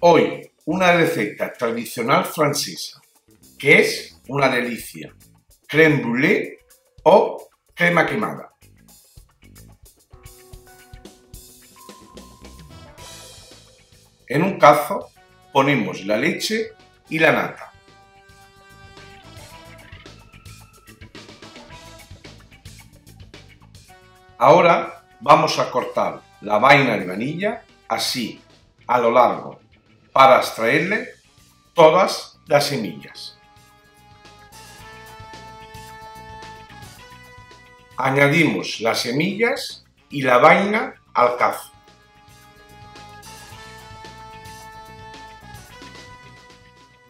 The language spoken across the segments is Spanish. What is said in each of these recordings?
Hoy una receta tradicional francesa, que es una delicia, crème brûlée o crema quemada. En un cazo ponemos la leche y la nata. Ahora vamos a cortar la vaina de vanilla así, a lo largo, para extraerle todas las semillas. Añadimos las semillas y la vaina al cazo.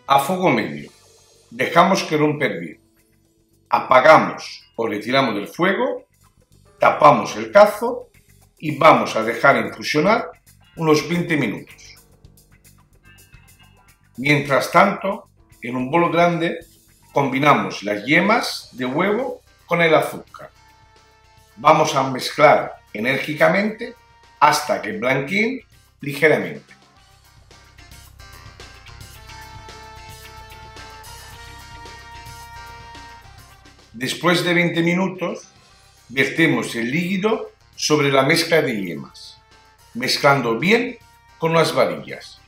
A fuego medio. Dejamos que romper bien. Apagamos o retiramos del fuego, tapamos el cazo y vamos a dejar infusionar unos 20 minutos. Mientras tanto, en un bol grande combinamos las yemas de huevo con el azúcar. Vamos a mezclar enérgicamente hasta que blanqueen ligeramente. Después de 20 minutos, vertemos el líquido sobre la mezcla de yemas, mezclando bien con las varillas.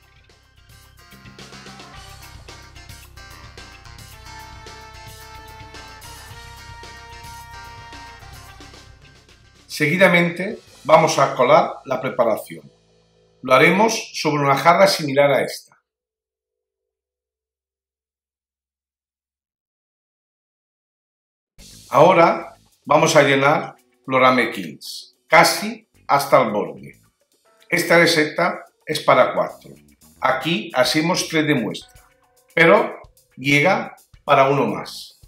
Seguidamente vamos a colar la preparación. Lo haremos sobre una jarra similar a esta. Ahora vamos a llenar los ramequins, casi hasta el borde. Esta receta es para cuatro. Aquí hacemos tres de muestra, pero llega para uno más.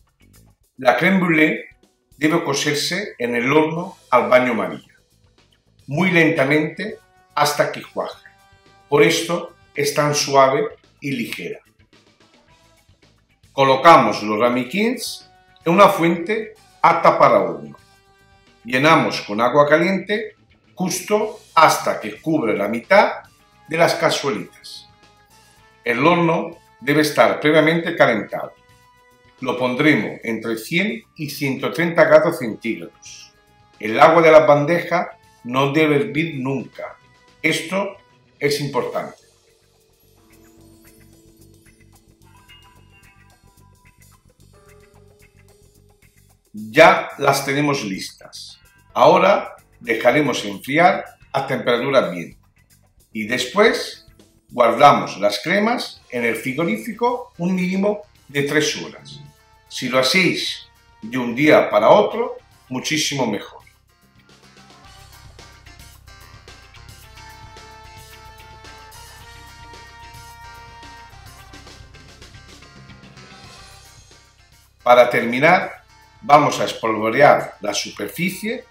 La crème brûlée debe cocerse en el horno al baño María, muy lentamente hasta que cuaje. Por esto es tan suave y ligera. Colocamos los ramequins una fuente apta para horno. Llenamos con agua caliente justo hasta que cubre la mitad de las cazuelitas. El horno debe estar previamente calentado. Lo pondremos entre 100 y 130 grados centígrados. El agua de la bandeja no debe hervir nunca. Esto es importante. Ya las tenemos listas. Ahora dejaremos enfriar a temperatura ambiente y después guardamos las cremas en el frigorífico un mínimo de 3 horas. Si lo hacéis de un día para otro, muchísimo mejor. Para terminar, vamos a espolvorear la superficie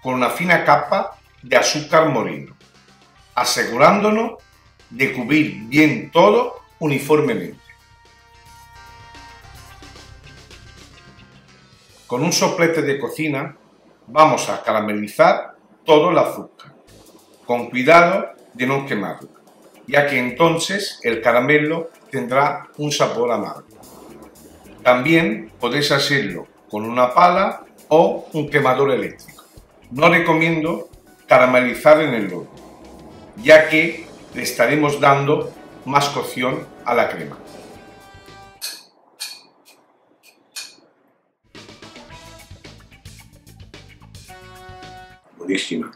con una fina capa de azúcar moreno, asegurándonos de cubrir bien todo uniformemente. Con un soplete de cocina vamos a caramelizar todo el azúcar, con cuidado de no quemarlo, ya que entonces el caramelo tendrá un sabor amargo. También podéis hacerlo con una pala o un quemador eléctrico. No recomiendo caramelizar en el horno, ya que le estaremos dando más cocción a la crema. Buenísima.